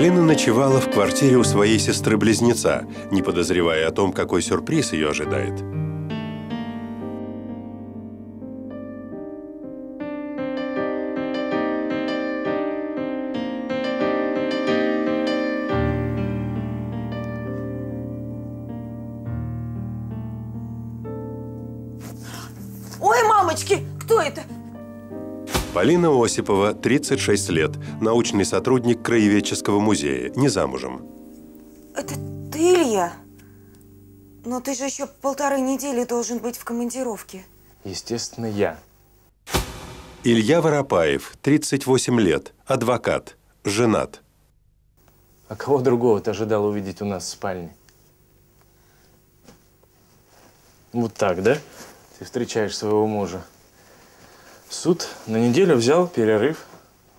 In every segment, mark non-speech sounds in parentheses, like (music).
Полина ночевала в квартире у своей сестры-близнеца, не подозревая о том, какой сюрприз ее ожидает. Ой, мамочки, кто это? Полина Осипова, 36 лет, научный сотрудник Краеведческого музея, не замужем. Это ты, Илья? Но ты же еще полторы недели должен быть в командировке. Естественно, я. Илья Воропаев, 38 лет, адвокат, женат. А кого другого ты ожидал увидеть у нас в спальне? Вот так, да? Ты встречаешь своего мужа. Суд на неделю взял перерыв.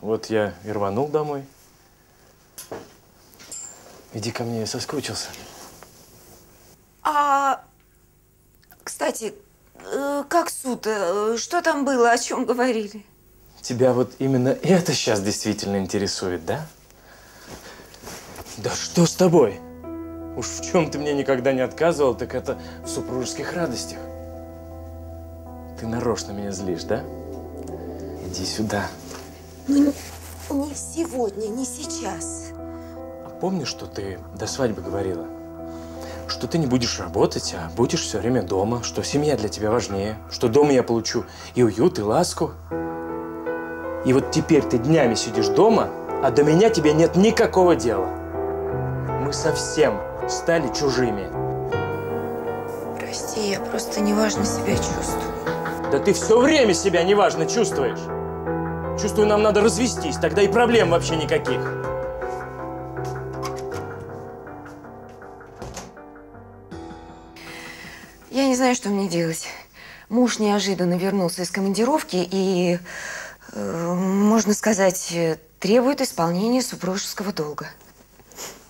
Вот я и рванул домой. Иди ко мне, я соскучился. А, кстати, э, как суд? Э, Что там было, о чем говорили? Тебя вот именно это сейчас действительно интересует, да? Да что с тобой? Уж в чем ты мне никогда не отказывал, так это в супружеских радостях. Ты нарочно меня злишь, да? Иди сюда. Ну, не, сегодня, не сейчас. А помнишь, что ты до свадьбы говорила? Что ты не будешь работать, а будешь все время дома, что семья для тебя важнее, что дома я получу и уют, и ласку. И вот теперь ты днями сидишь дома, а до меня тебе нет никакого дела. Мы совсем стали чужими. Прости, я просто неважно себя чувствую. Да ты все время себя неважно чувствуешь. Чувствую, нам надо развестись, тогда и проблем вообще никаких. Я не знаю, что мне делать. Муж неожиданно вернулся из командировки и, э, можно сказать, требует исполнения супружеского долга.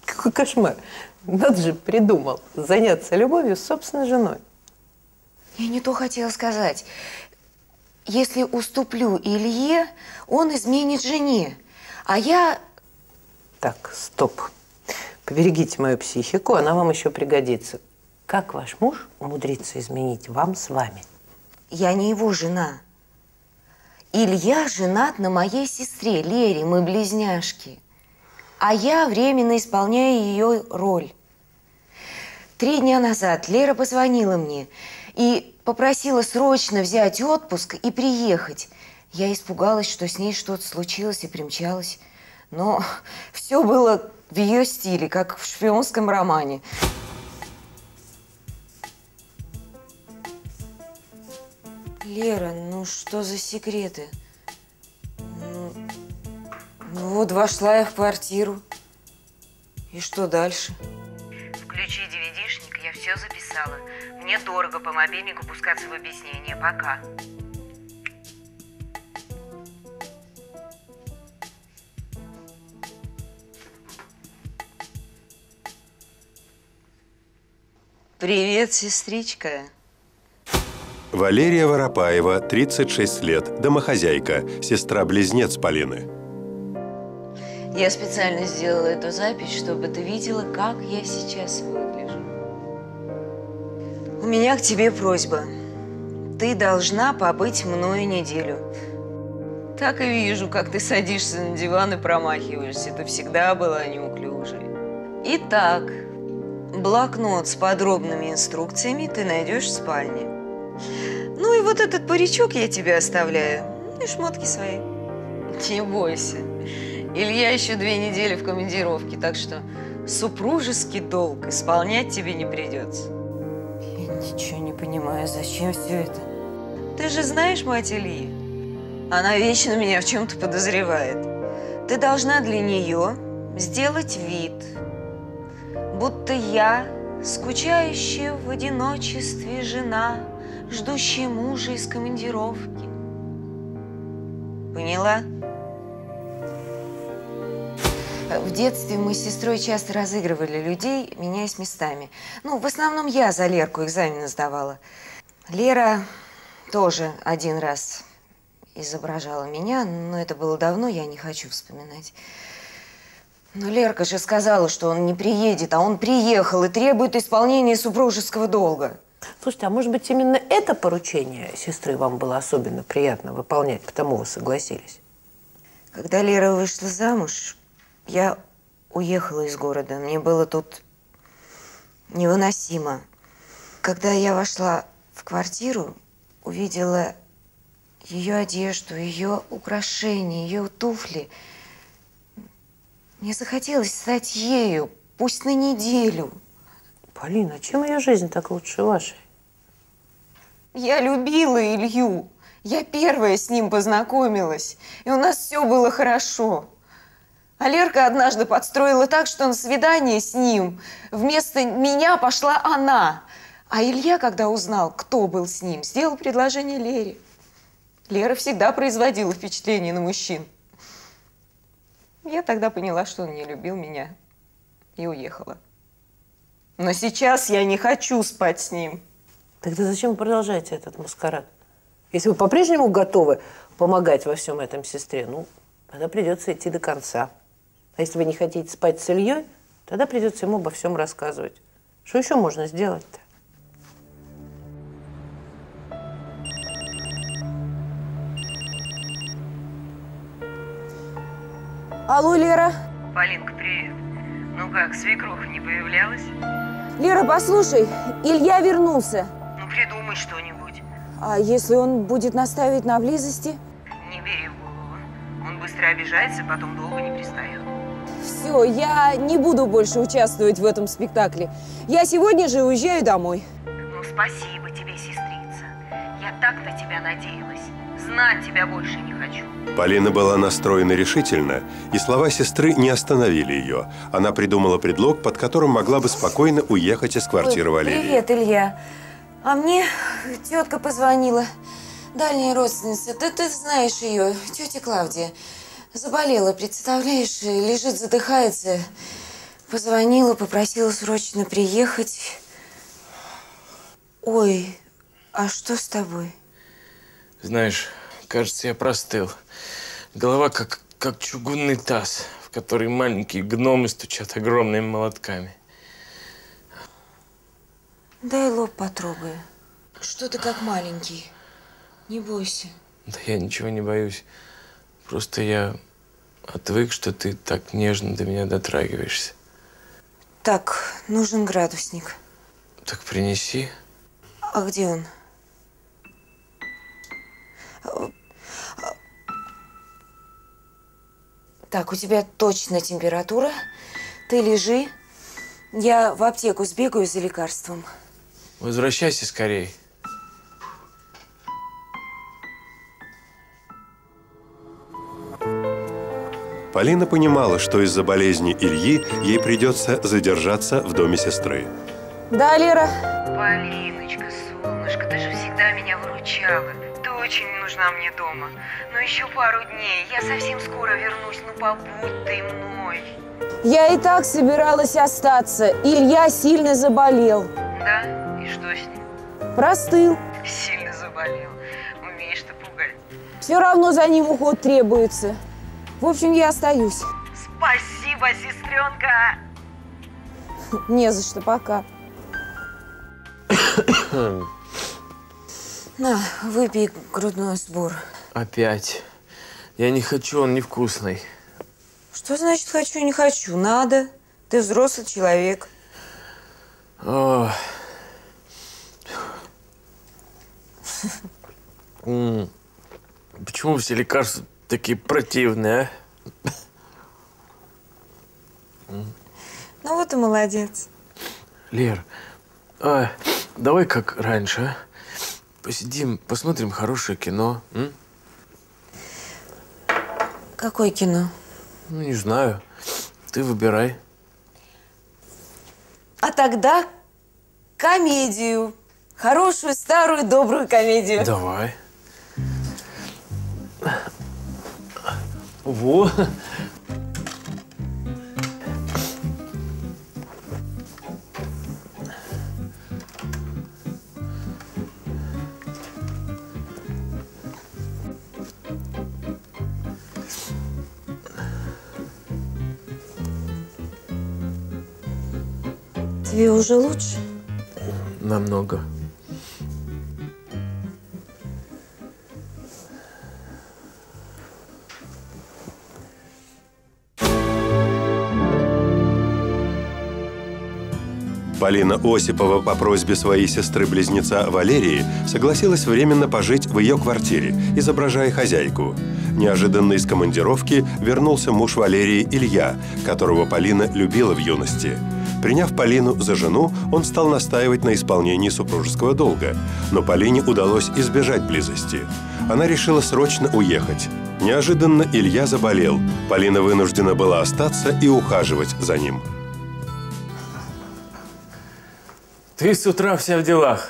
Какой кошмар. Надо же придумал заняться любовью с собственной женой. Я не то хотела сказать. Если уступлю Илье, он изменит жене. А я... Так, стоп. Поберегите мою психику, она вам еще пригодится. Как ваш муж умудрится изменить вам с вами? Я не его жена. Илья женат на моей сестре Лере, мы близняшки. А я временно исполняю ее роль. Три дня назад Лера позвонила мне и попросила срочно взять отпуск и приехать. Я испугалась, что с ней что-то случилось и примчалась. Но (laughs) все было в ее стиле, как в шпионском романе. Лера, ну что за секреты? Ну, ну вот вошла я в квартиру. И что дальше? Включи DVD-шник, я все записала. Мне дорого по мобильнику пускаться в объяснение. Пока. Привет, сестричка. Валерия Воропаева, 36 лет, домохозяйка, сестра-близнец Полины. Я специально сделала эту запись, чтобы ты видела, как я сейчас выгляжу. У меня к тебе просьба. Ты должна побыть мною неделю. Так и вижу, как ты садишься на диван и промахиваешься. Ты всегда была неуклюжей. Итак, блокнот с подробными инструкциями ты найдешь в спальне. Ну и вот этот паричок я тебе оставляю. И шмотки свои. Не бойся. Илья еще две недели в командировке, так что супружеский долг исполнять тебе не придется. Ничего не понимаю, зачем все это? Ты же знаешь мать Ильи? Она вечно меня в чем-то подозревает. Ты должна для нее сделать вид, будто я, скучающая в одиночестве жена, ждущая мужа из командировки. Поняла? В детстве мы с сестрой часто разыгрывали людей, меняясь местами. Ну, в основном я за Лерку экзамены сдавала. Лера тоже один раз изображала меня, но это было давно, я не хочу вспоминать. Но Лерка же сказала, что он не приедет, а он приехал и требует исполнения супружеского долга. Слушайте, а может быть именно это поручение сестры вам было особенно приятно выполнять, потому вы согласились? Когда Лера вышла замуж, я уехала из города. Мне было тут невыносимо. Когда я вошла в квартиру, увидела ее одежду, ее украшения, ее туфли. Мне захотелось стать ею, пусть на неделю. Полина, а чем ее жизнь так лучше вашей? Я любила Илью. Я первая с ним познакомилась. И у нас все было хорошо. А однажды подстроила так, что на свидание с ним вместо меня пошла она. А Илья, когда узнал, кто был с ним, сделал предложение Лере. Лера всегда производила впечатление на мужчин. Я тогда поняла, что он не любил меня и уехала. Но сейчас я не хочу спать с ним. Тогда зачем вы продолжаете этот маскарад? Если вы по-прежнему готовы помогать во всем этом сестре, ну, тогда придется идти до конца. А если вы не хотите спать с Ильей, тогда придется ему обо всем рассказывать. Что еще можно сделать-то? Алло, Лера. Полинка, привет. Ну как, свекровь не появлялась? Лера, послушай, Илья вернулся. Ну придумай что-нибудь. А если он будет настаивать на близости? Не бери в голову. Он быстро обижается, потом долго не пристает. Все, я не буду больше участвовать в этом спектакле. Я сегодня же уезжаю домой. Ну спасибо тебе, сестрица. Я так на тебя надеялась. Знать тебя больше не хочу. Полина была настроена решительно, и слова сестры не остановили ее. Она придумала предлог, под которым могла бы спокойно уехать из квартиры Ой, Валерии. Привет, Илья. А мне тетка позвонила. Дальняя родственница. Да ты знаешь ее, тетя Клавдия. Заболела, представляешь, лежит, задыхается. Позвонила, попросила срочно приехать. Ой, а что с тобой? Знаешь, кажется, я простыл. Голова как, как чугунный таз, в который маленькие гномы стучат огромными молотками. Дай лоб потрогаю. Что ты как маленький? Не бойся. Да я ничего не боюсь. Просто я отвык, что ты так нежно до меня дотрагиваешься. Так, нужен градусник. Так принеси. А где он? Так, у тебя точно температура. Ты лежи. Я в аптеку сбегаю за лекарством. Возвращайся скорей. Полина понимала, что из-за болезни Ильи ей придется задержаться в доме сестры. Да, Лера? Полиночка, солнышко, ты же всегда меня выручала. Ты очень нужна мне дома. Но еще пару дней. Я совсем скоро вернусь. Ну побудь ты мной. Я и так собиралась остаться. Илья сильно заболел. Да? И что с ним? Простыл. Сильно заболел. Умеешь ты пугать. Все равно за ним уход требуется. В общем, я остаюсь. Спасибо, сестренка! Не за что, пока. (coughs) На, выпей грудной сбор. Опять. Я не хочу, он невкусный. Что значит хочу, не хочу? Надо. Ты взрослый человек. О. (coughs) Почему все лекарства такие противные, а? Ну вот и молодец. Лер, а, давай как раньше, а? Посидим, посмотрим хорошее кино. м? Какое кино? Ну, не знаю. Ты выбирай. А тогда комедию. Хорошую, старую, добрую комедию. Давай. Во! Тебе уже лучше? Намного. Полина Осипова по просьбе своей сестры-близнеца Валерии согласилась временно пожить в ее квартире, изображая хозяйку. Неожиданно из командировки вернулся муж Валерии Илья, которого Полина любила в юности. Приняв Полину за жену, он стал настаивать на исполнении супружеского долга, но Полине удалось избежать близости. Она решила срочно уехать. Неожиданно Илья заболел. Полина вынуждена была остаться и ухаживать за ним. Ты с утра вся в делах.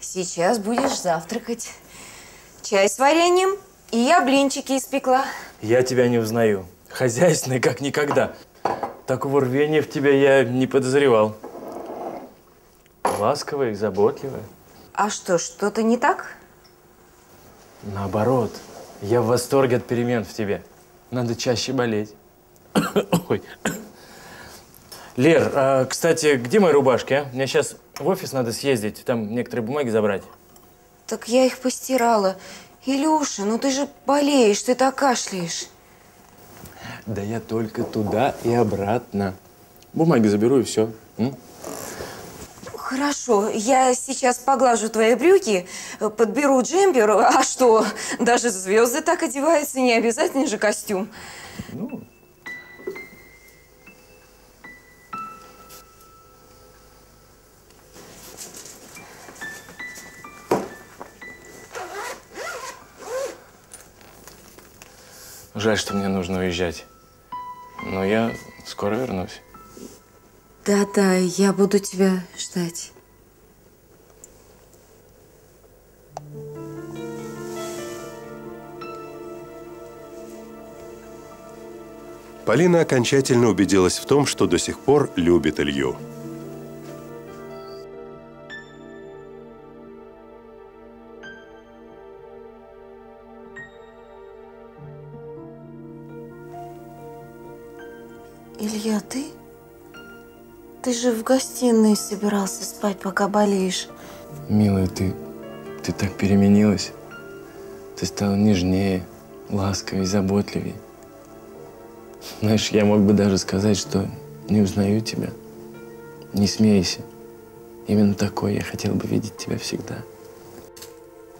Сейчас будешь завтракать. Чай с вареньем, и я блинчики испекла. Я тебя не узнаю. Хозяйственный, как никогда. Такого рвения в тебя я не подозревал. Ласковая и заботливая. А что, что-то не так? Наоборот, я в восторге от перемен в тебе. Надо чаще болеть. (coughs) Ой. Лер, а, кстати, где мои рубашки, а? Мне сейчас в офис надо съездить, там некоторые бумаги забрать. Так я их постирала. Илюша, ну ты же болеешь, ты так кашляешь. Да я только туда и обратно. Бумаги заберу и все. М? Хорошо, я сейчас поглажу твои брюки, подберу джемпер. А что, даже звезды так одеваются, не обязательно же костюм. Жаль, что мне нужно уезжать. Но я скоро вернусь. Да-да, я буду тебя ждать. Полина окончательно убедилась в том, что до сих пор любит Илью. Ты же в гостиной собирался спать, пока болеешь. Милая, ты, ты так переменилась. Ты стала нежнее, ласковее, заботливее. Знаешь, я мог бы даже сказать, что не узнаю тебя. Не смейся. Именно такой я хотел бы видеть тебя всегда.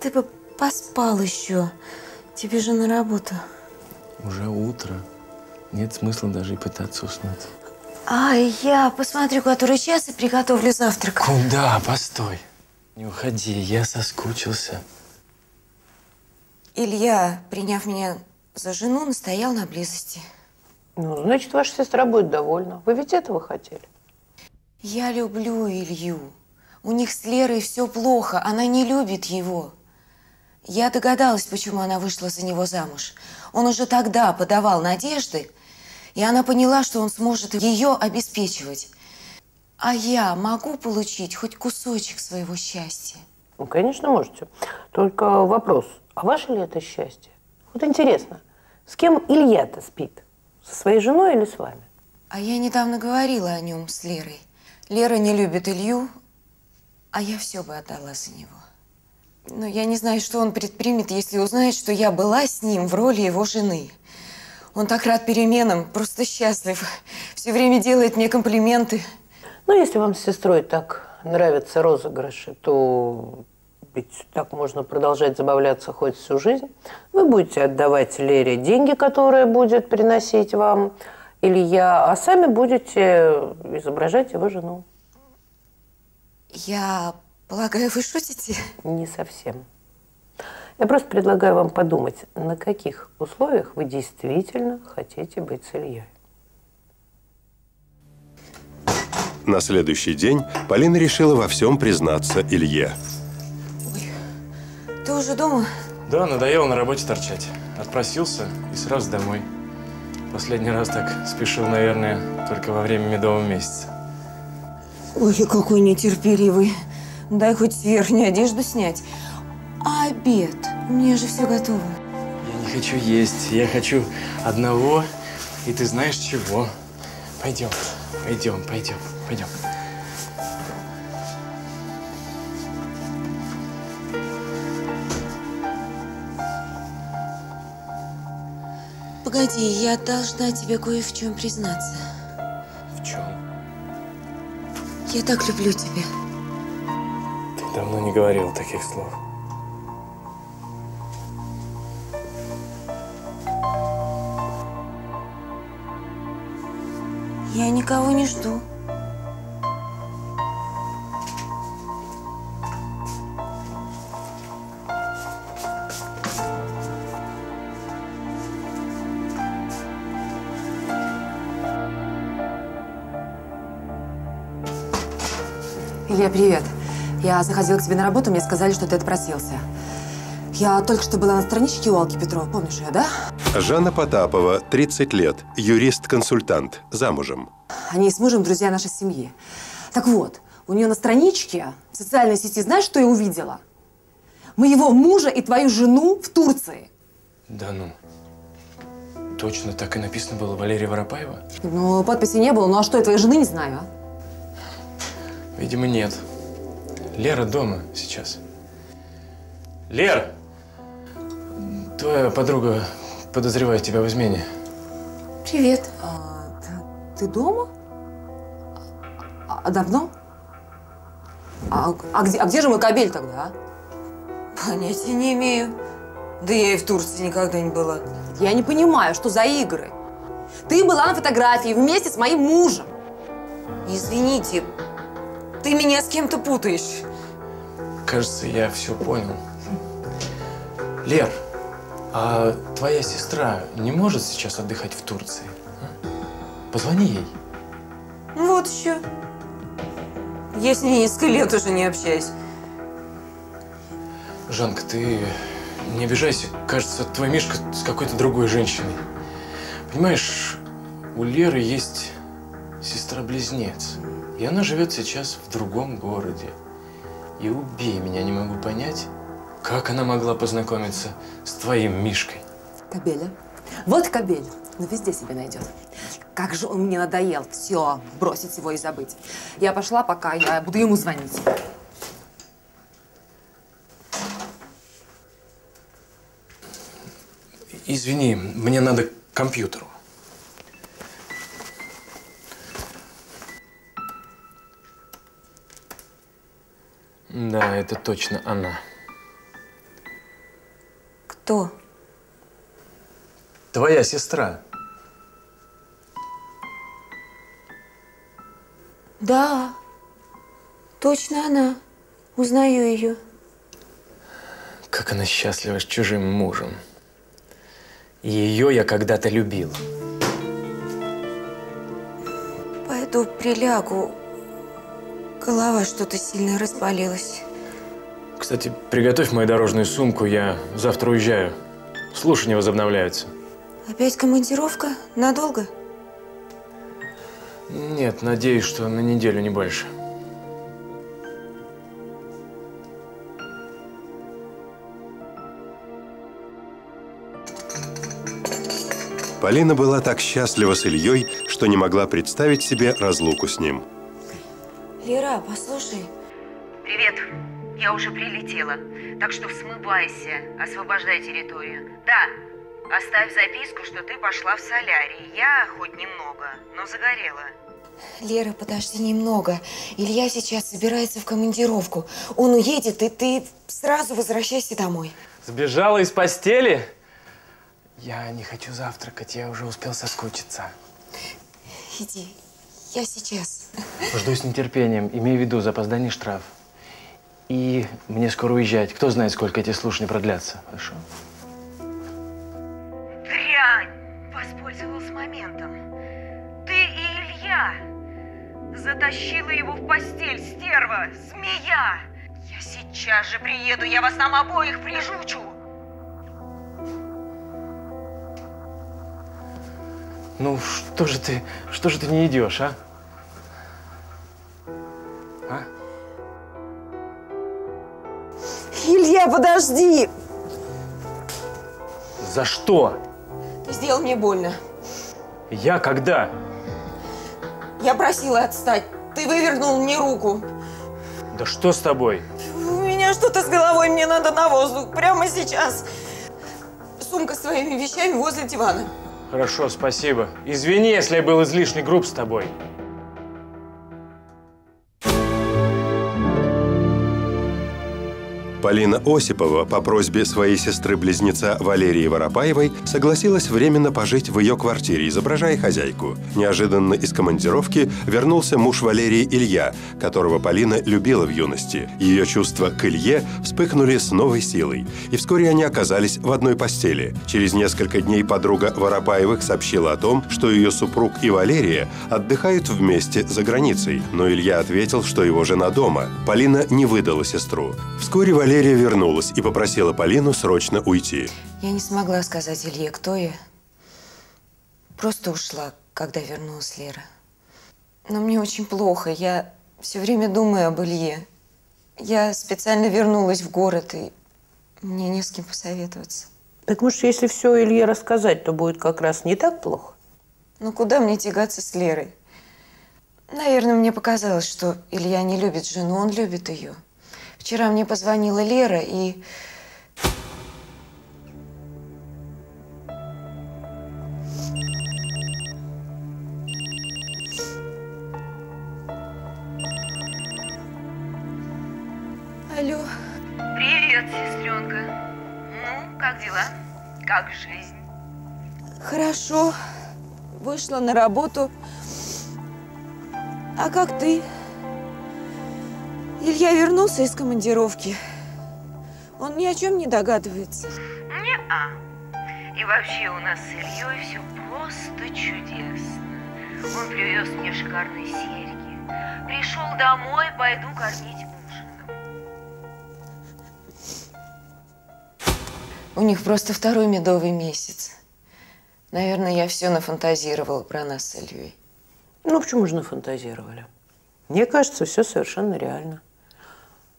Ты бы поспал еще. Тебе же на работу. Уже утро. Нет смысла даже и пытаться уснуть. А, я посмотрю, который час и приготовлю завтрак. Куда? Постой. Не уходи, я соскучился. Илья, приняв меня за жену, настоял на близости. Ну, значит, ваша сестра будет довольна. Вы ведь этого хотели? Я люблю Илью. У них с Лерой все плохо, она не любит его. Я догадалась, почему она вышла за него замуж. Он уже тогда подавал надежды, и она поняла, что он сможет ее обеспечивать. А я могу получить хоть кусочек своего счастья? Ну, конечно, можете. Только вопрос, а ваше ли это счастье? Вот интересно, с кем Илья-то спит? Со своей женой или с вами? А я недавно говорила о нем с Лерой. Лера не любит Илью, а я все бы отдала за него. Но я не знаю, что он предпримет, если узнает, что я была с ним в роли его жены. Он так рад переменам, просто счастлив. Все время делает мне комплименты. Ну, если вам с сестрой так нравятся розыгрыши, то ведь так можно продолжать забавляться хоть всю жизнь. Вы будете отдавать Лере деньги, которые будет приносить вам Илья, а сами будете изображать его жену. Я полагаю, вы шутите? Не совсем. Я просто предлагаю вам подумать, на каких условиях вы действительно хотите быть с Ильей. На следующий день Полина решила во всем признаться Илье. Ты уже дома? Да, надоело на работе торчать. Отпросился и сразу домой. Последний раз так спешил, наверное, только во время медового месяца. Ой, какой нетерпеливый. Дай хоть верхнюю одежду снять. А обед? У меня же все готово. Я не хочу есть, я хочу одного, и ты знаешь чего. Пойдем, пойдем, пойдем. Пойдем. Погоди, я должна тебе кое в чем признаться. В чем? Я так люблю тебя. Ты давно не говорил таких слов. Я никого не жду. Илья, привет. Я заходила к тебе на работу, мне сказали, что ты отпросился. Я только что была на страничке у Алки Петрова, помнишь ее, да? Жанна Потапова, 30 лет, юрист-консультант, замужем. Они с мужем друзья нашей семьи. Так вот, у нее на страничке в социальной сети, знаешь, что я увидела? Моего мужа и твою жену в Турции. Да ну. Точно так и написано было Валерия Воропаева? Ну, подписи не было, ну а что, я твоей жены не знаю, а? Видимо, нет. Лера дома сейчас. Лер! Твоя подруга подозревает тебя в измене. Привет. А, ты, ты дома? А, а давно? А, а, где, а где же мой кабель тогда, а? Понятия не имею. Да я и в Турции никогда не была. Я не понимаю, что за игры. Ты была на фотографии вместе с моим мужем. Извините, ты меня с кем-то путаешь. Кажется, я все понял. Лер, а твоя сестра не может сейчас отдыхать в Турции? а? Позвони ей. Вот еще. Я с ней несколько лет уже не общаюсь. Жанка, ты не обижайся. Кажется, твой Мишка с какой-то другой женщиной. Понимаешь, у Леры есть сестра-близнец. И она живет сейчас в другом городе. И убей меня, не могу понять, как она могла познакомиться с твоим Мишкой. Кабеля. Вот кабель. Ну, везде себе найдет. Как же он мне надоел. Все, бросить его и забыть. Я пошла, пока я буду ему звонить. Извини, мне надо к компьютеру. Да, это точно она. Кто? Твоя сестра. Да, точно она. Узнаю ее. Как она счастлива с чужим мужем. Ее я когда-то любил. Пойду прилягу. Голова что-то сильно разболелась. Кстати, приготовь мою дорожную сумку, я завтра уезжаю. Слушания возобновляются. Опять командировка? Надолго? Нет, надеюсь, что на неделю, не больше. Полина была так счастлива с Ильей, что не могла представить себе разлуку с ним. Лера, послушай. Привет. Я уже прилетела. Так что смывайся, освобождай территорию. Да, оставь записку, что ты пошла в солярий. Я хоть немного, но загорела. Лера, подожди немного. Илья сейчас собирается в командировку. Он уедет, и ты сразу возвращайся домой. Сбежала из постели? Я не хочу завтракать, я уже успел соскучиться. Иди, я сейчас. Жду с нетерпением, имею в виду запоздание штраф. И мне скоро уезжать. Кто знает, сколько эти слушания продлятся. Хорошо. Дрянь! Воспользовался моментом. Ты и Илья! Затащила его в постель, стерва! Змея! Я сейчас же приеду, я вас там обоих прижучу! Ну, что же ты, что же ты не идешь? А? Илья, подожди! За что? Ты сделал мне больно. Я когда? Я просила отстать. Ты вывернул мне руку. Да что с тобой? У меня что-то с головой, мне надо на воздух. Прямо сейчас. Сумка с твоими вещами возле дивана. Хорошо, спасибо. Извини, если я был излишне груб с тобой. Полина Осипова по просьбе своей сестры-близнеца Валерии Воропаевой согласилась временно пожить в ее квартире, изображая хозяйку. Неожиданно из командировки вернулся муж Валерии Илья, которого Полина любила в юности. Ее чувства к Илье вспыхнули с новой силой, и вскоре они оказались в одной постели. Через несколько дней подруга Воропаевых сообщила о том, что ее супруг и Валерия отдыхают вместе за границей, но Илья ответил, что его жена дома. Полина не выдала сестру. Вскоре Валерия вернулась и попросила Полину срочно уйти. Я не смогла сказать Илье, кто я. Просто ушла, когда вернулась Лера. Но мне очень плохо. Я все время думаю об Илье. Я специально вернулась в город, и мне не с кем посоветоваться. Так может, если все Илье рассказать, то будет как раз не так плохо? Ну куда мне тягаться с Лерой? Наверное, мне показалось, что Илья не любит жену, он любит ее. Вчера мне позвонила Лера и... Алло. Привет, сестренка. Ну, как дела? Как жизнь? Хорошо. Вышла на работу. А как ты? Илья вернулся из командировки. Он ни о чем не догадывается. Не-а. И вообще у нас с Ильей все просто чудесно. Он привез мне шикарные серьги. Пришел домой, пойду кормить ужином. У них просто второй медовый месяц. Наверное, я все нафантазировала про нас с Ильей. Ну, почему же нафантазировали? Мне кажется, все совершенно реально.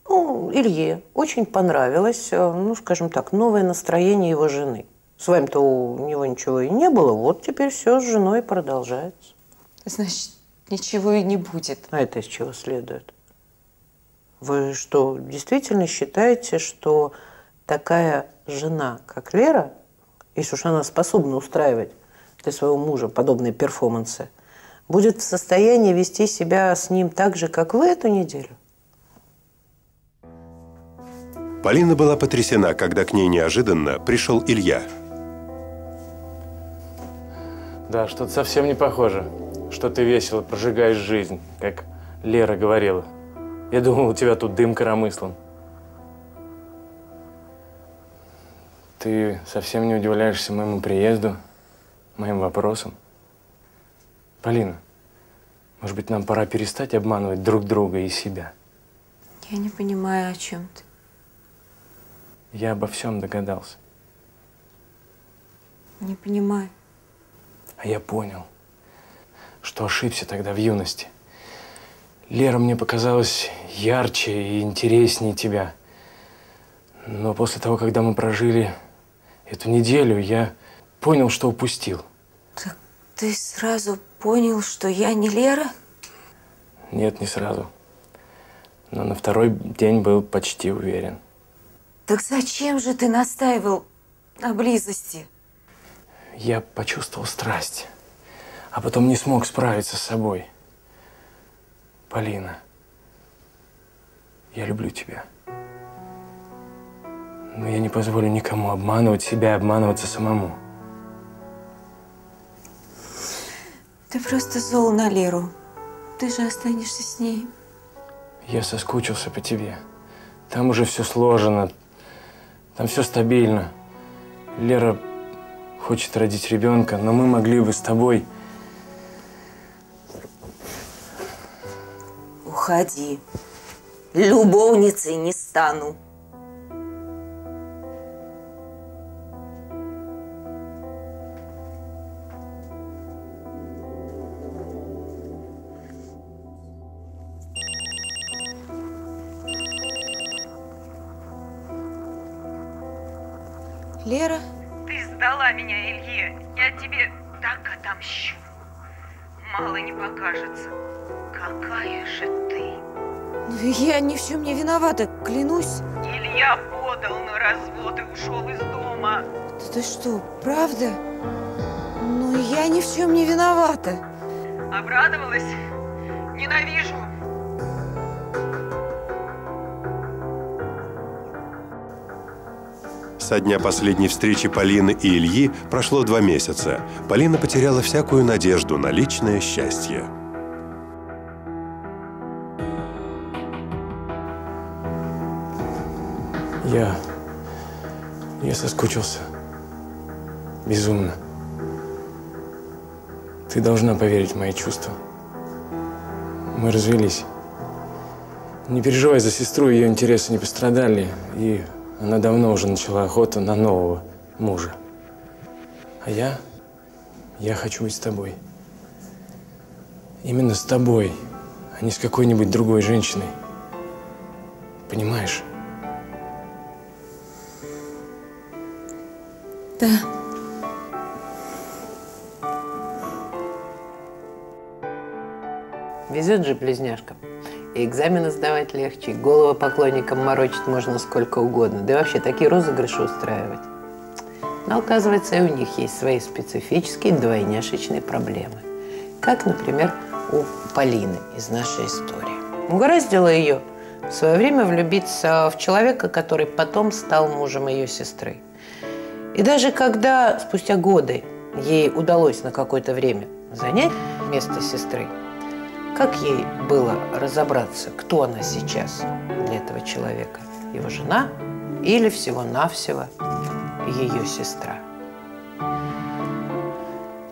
Ну, Илье очень понравилось, э, ну, скажем так, новое настроение его жены. С вами-то у него ничего и не было, вот теперь все с женой продолжается. Значит, ничего и не будет. А это из чего следует? Вы что, действительно считаете, что такая жена, как Лера, если уж она способна устраивать для своего мужа подобные перформансы, будет в состоянии вести себя с ним так же, как вы эту неделю? Полина была потрясена, когда к ней неожиданно пришел Илья. Да, что-то совсем не похоже, что ты весело прожигаешь жизнь, как Лера говорила. Я думал, у тебя тут дым коромыслом. Ты совсем не удивляешься моему приезду, моим вопросам. Полина, может быть, нам пора перестать обманывать друг друга и себя? Я не понимаю, о чем ты. Я обо всем догадался. Не понимаю. А я понял, что ошибся тогда в юности. Лера мне показалась ярче и интереснее тебя. Но после того, когда мы прожили эту неделю, я понял, что упустил. Так ты сразу понял, что я не Лера? Нет, не сразу. Но на второй день был почти уверен. Так зачем же ты настаивал на близости? Я почувствовал страсть, а потом не смог справиться с собой. Полина, я люблю тебя. Но я не позволю никому обманывать себя и обманываться самому. Ты просто зол на Леру. Ты же останешься с ней. Я соскучился по тебе. Там уже все сложено, там все стабильно. Лера хочет родить ребенка, но мы могли бы с тобой... Уходи. Любовницей не стану. Сдала меня, Илье. Я тебе так отомщу. Мало не покажется. Какая же ты? Ну, я ни в чем не виновата, клянусь. Илья подал на развод и ушел из дома. Да ты что, правда? Ну, я ни в чем не виновата. Обрадовалась? Ненавижу. Со дня последней встречи Полины и Ильи прошло два месяца. Полина потеряла всякую надежду на личное счастье. Я... Я соскучился. Безумно. Ты должна поверить в мои чувства. Мы развелись. Не переживай за сестру, ее интересы не пострадали. И она давно уже начала охоту на нового мужа. А я... Я хочу быть с тобой. Именно с тобой, а не с какой-нибудь другой женщиной. Понимаешь? Да. Везет же близняшкам. И экзамены сдавать легче, и голову поклонникам морочить можно сколько угодно. Да и вообще такие розыгрыши устраивать. Но оказывается, и у них есть свои специфические двойняшечные проблемы. Как, например, у Полины из нашей истории. Угораздило ее в свое время влюбиться в человека, который потом стал мужем ее сестры. И даже когда спустя годы ей удалось на какое-то время занять место сестры, как ей было разобраться, кто она сейчас для этого человека? Его жена или всего-навсего ее сестра?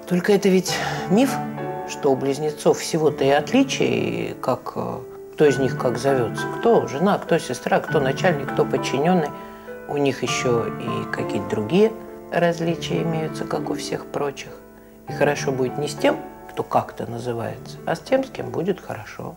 Только это ведь миф, что у близнецов всего-то и отличий, как э, кто из них как зовется. Кто жена, кто сестра, кто начальник, кто подчиненный. У них еще и какие-то другие различия имеются, как у всех прочих. И хорошо будет не с тем, кто как-то называется, а с тем, с кем будет хорошо.